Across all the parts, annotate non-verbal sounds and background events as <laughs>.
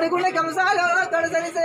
తొడుగుండె కంసాలు తొడసరిసే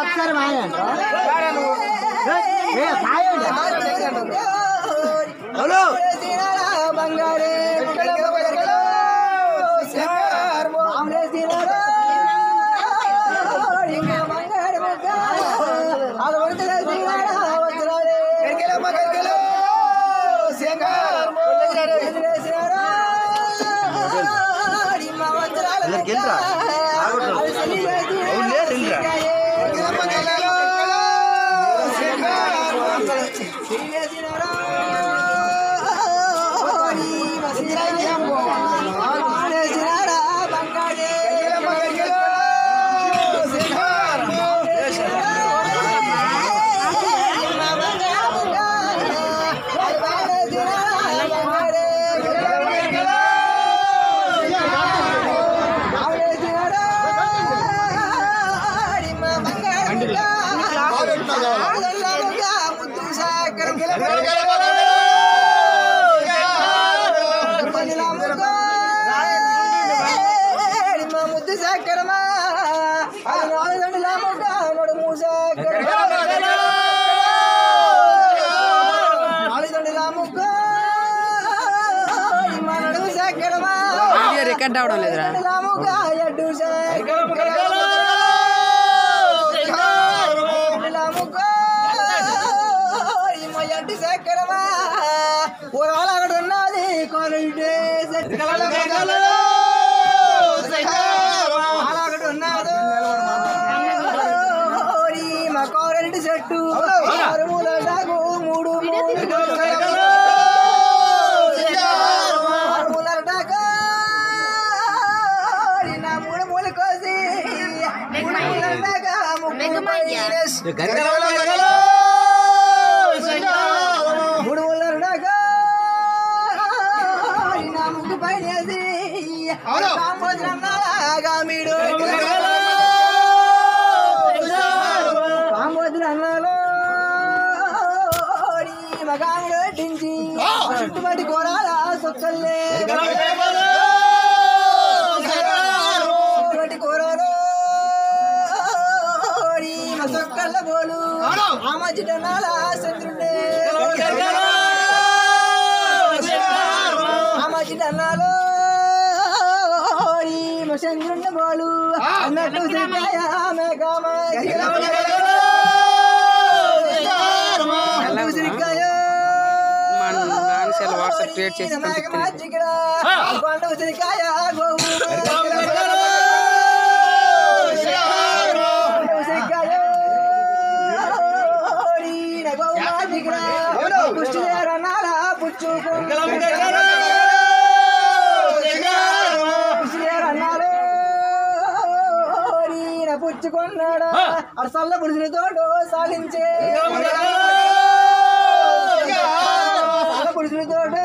ఒకసారి మాయండి హలో బంగారే Gracias. రికార్డ్ అవడం లేదురా లాముగా ఎడ్డు సాకరమా లాముగా ya. సొక్కల్ల పోలు ఆ మధ్య నాల చంద్రుడే ఆ మధ్య నాలో చంద్రుండ అన్నట్టు నాన్న వాట్సాప్ క్రియేట్ చేసి పంపిస్తాను పుచ్చుకున్నాడా అసల్ల పుడిచిన తోడు సాధించే పుడిచిన తోడు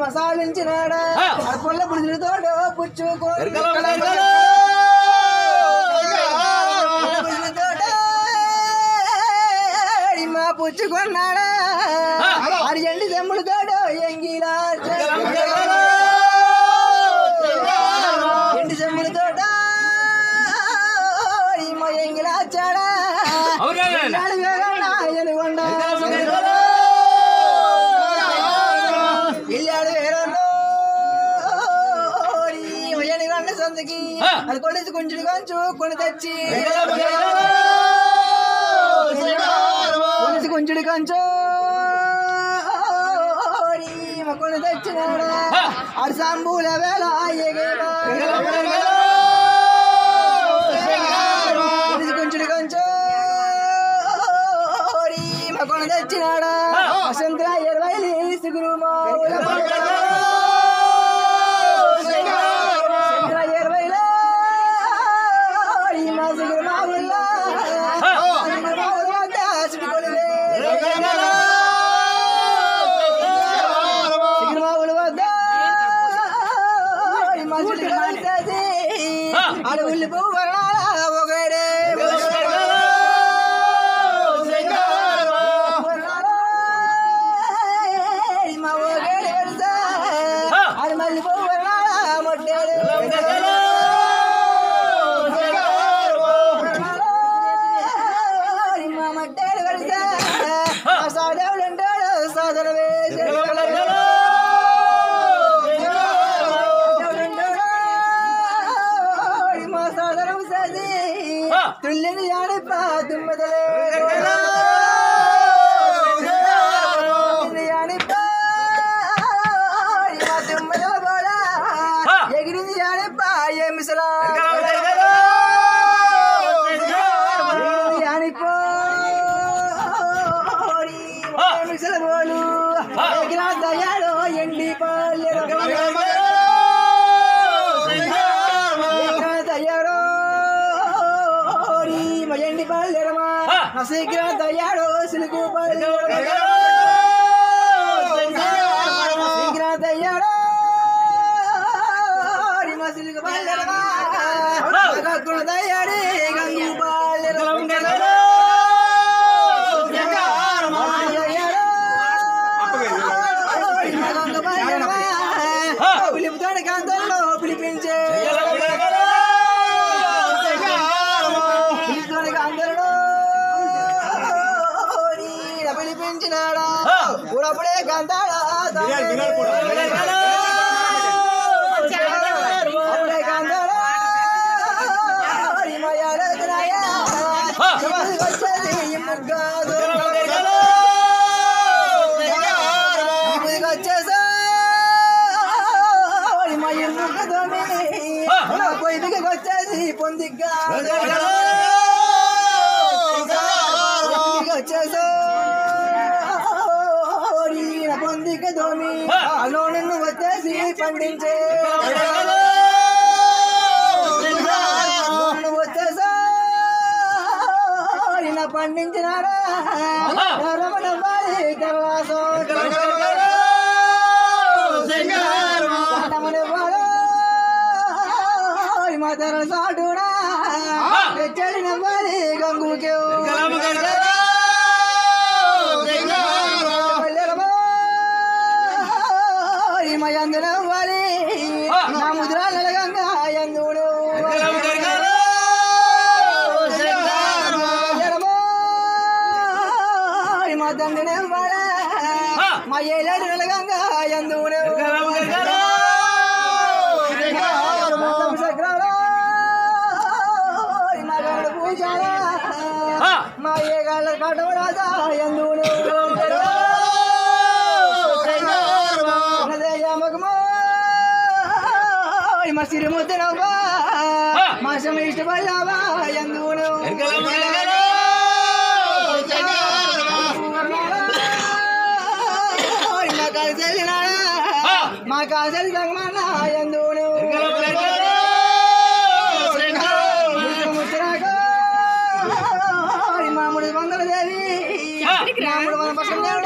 మసాలించినాడా అడపల్ల పుడిచిన తోడు పుచ్చుకోడు మా పుచ్చుకున్నాడా అది ఎండి దమ్ముడు తోడు ఎంగిలా ఎండి దమ్ముడు తోట మా ఎంగిలా చాడా ఎనుగొండ ఇల్లాడు వేరల్లో ఎనుగొండ సందుకి అది కొలిసి కొంచెం కొంచెం కొని తెచ్చి ಹಿಡ್ಕೊಂಚೋರಿ ಮಕ್ಕಳು ದಕ್ಷಿಣ ಅರ್ಸಾಂಬೂಲ ವೇಲಾಯಿಗೆ ಕೊಂಚೋರಿ ಮಕ್ಕಳು ದಕ್ಷಿಣ ವಸಂತ ಎರ್ವೈಲಿ ಸಿಗುರು ಮೌಲ அடவுள்ள போவா వద్ద ఈ మా grama, así que tallaros, se le ocupa el ತಯಾರಿ ಗಂಗೂಬಾ పిలిపించినాడా కూడప్పుడే వచ్చేసి పొందిగ్గా వచ్చేసా దోమి అలో నిన్ను వచ్చేసి పండించే. పండించినాడా? రమణ బాలి తెల్లాసో మాతర సాటుడా చెడిన మరి గంగుకే. మా సిరిముద్దనవ్వా మా సమిష్ట బల్లవా ఎందుడు మా కాసలి సంగమన్న ఎందుడు మామిడి వందల దేవి. మామిడి వంద పక్కన దేవుడా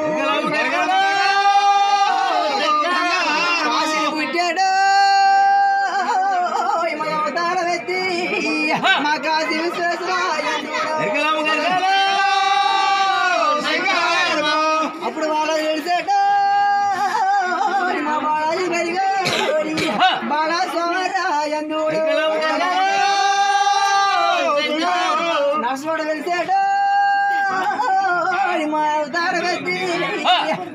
నర్సుడు తెలిసాడు మా అవతారం ఎత్తి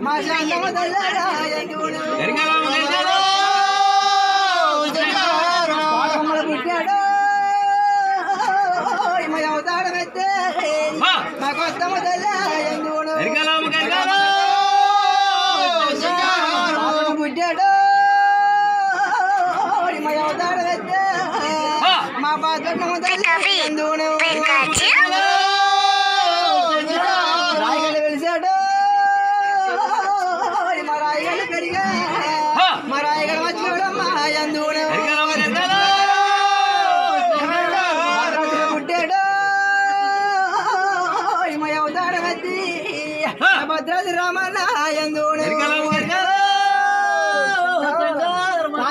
మా శాంతమ్మ తల్లారా ఎందుడు పాపమ్మల పుట్టాడు. మా అవతారం ఎత్తే మా కొత్తమ్మ తల్లా రాయగడ వెలిసాడు మా రాయగడ పెరిగా మా రాయగడ పుట్టాడు మా అవతారం ఎత్తి భద్రాద్రి రామన్న ఎందుడు అవతారం ఎత్తే మా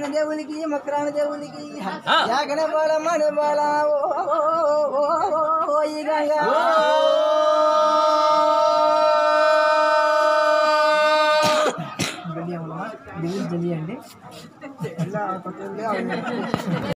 మొక్కిన దేవునికి మొక్కరాని దేవునికి. యాగన బాల మన బాల ఓ, ఈ గంగా అండి. <laughs>